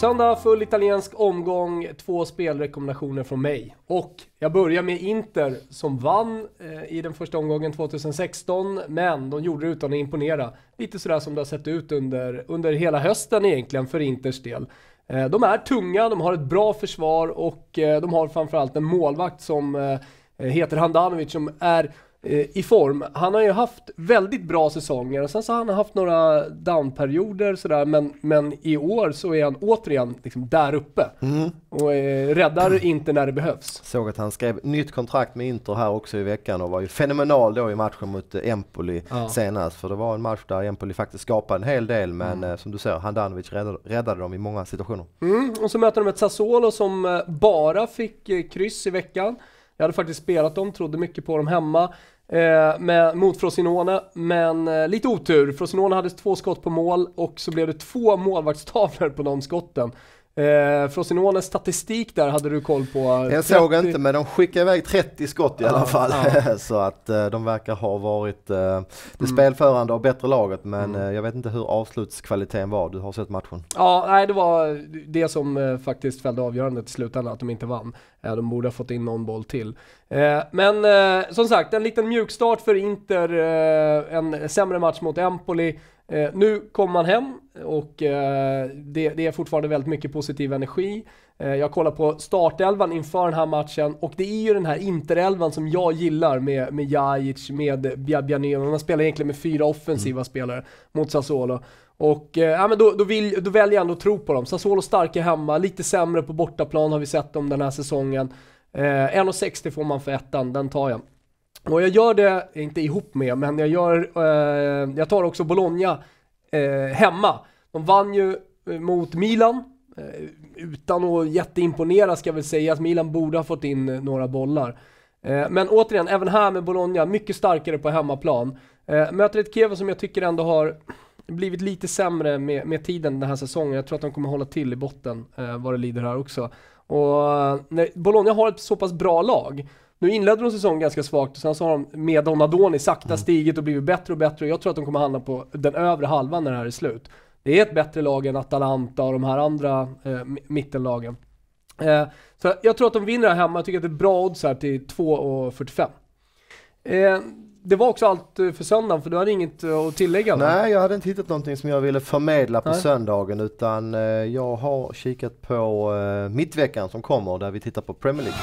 Söndag full italiensk omgång, två spelrekommendationer från mig. Och jag börjar med Inter som vann eh, i den första omgången 2016, men de gjorde det utan att imponera. Lite sådär som det har sett ut under, under hela hösten egentligen för Inters del. Eh, de är tunga, de har ett bra försvar och eh, de har framförallt en målvakt som eh, heter Handanovic som är i form. Han har ju haft väldigt bra säsonger och sen så har han haft några downperioder sådär men, men i år så är han återigen liksom där uppe mm. och eh, räddar inte när det behövs. Såg att han skrev nytt kontrakt med Inter här också i veckan och var ju fenomenal då i matchen mot eh, Empoli ja. senast för det var en match där Empoli faktiskt skapade en hel del men mm. eh, som du ser Handanovic räddade, räddade dem i många situationer. Mm. Och så möter de ett Sassuolo som eh, bara fick kryss i veckan. Jag hade faktiskt spelat dem, trodde mycket på dem hemma. Eh, med, mot Frosinone, men eh, lite otur. Frosinone hade två skott på mål och så blev det två målvaktstavlor på de skotten. Eh, Frosinones statistik där hade du koll på? Jag såg inte men de skickade iväg 30 skott i alla fall. Ja. så att eh, de verkar ha varit eh, det mm. spelförande och bättre laget men mm. eh, jag vet inte hur avslutskvaliteten var. Du har sett matchen? Ja, nej det var det som eh, faktiskt fällde avgörandet i slutändan, att de inte vann. Eh, de borde ha fått in någon boll till. Eh, men som sagt, en liten mjukstart för Inter, en sämre match mot Empoli. Nu kommer man hem och eh, det, det, är fortfarande väldigt mycket positiv energi. Eh, jag kollar på startelvan inför den här matchen och det är ju den här interelvan som jag gillar med, med Jajic, med Biabiané. Man spelar egentligen med fyra offensiva mm. spelare mot Sassuolo. Och eh, ja, men då, då, vill, då väljer jag ändå att tro på dem. Sassuolo starka hemma, lite sämre på bortaplan har vi sett dem den här säsongen. Eh, 1,60 får man för ettan, den tar jag. Och jag gör det, inte ihop med, men jag gör, eh, jag tar också Bologna eh, hemma. De vann ju eh, mot Milan, eh, utan att jätteimponera ska jag väl säga att Milan borde ha fått in eh, några bollar. Eh, men återigen, även här med Bologna, mycket starkare på hemmaplan. Eh, möter ett Kiev som jag tycker ändå har blivit lite sämre med, med tiden den här säsongen. Jag tror att de kommer hålla till i botten vad det lider här också. Och Bologna har ett så pass bra lag nu inledde de säsongen ganska svagt och sen så har de med Donadoni sakta mm. stigit och blivit bättre och bättre och jag tror att de kommer hamna på den övre halvan när det här är slut. Det är ett bättre lag än Atalanta och de här andra eh, mittenlagen. Eh, så jag tror att de vinner här hemma, jag tycker att det är bra odds här till 2,45. Eh, det var också allt eh, för söndagen, för du hade inget eh, att tillägga? Va? Nej, jag hade inte hittat någonting som jag ville förmedla på Nej. söndagen utan eh, jag har kikat på mittveckan som kommer där vi tittar på Premier League.